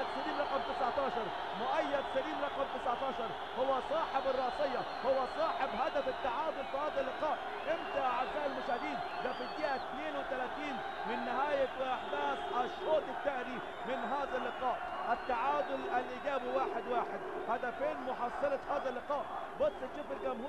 مؤيد سليم رقم 19 مؤيد سليم رقم 19 هو صاحب الراسية. هو صاحب هدف التعادل في هذا اللقاء. إمتى أعزائي المشاهدين؟ ده في الدقيقة 32 من نهاية أحداث الشوط الثاني من هذا اللقاء. التعادل الإيجابي واحد واحد. هدفين محصلة هذا اللقاء. بص تشوف الجمهور.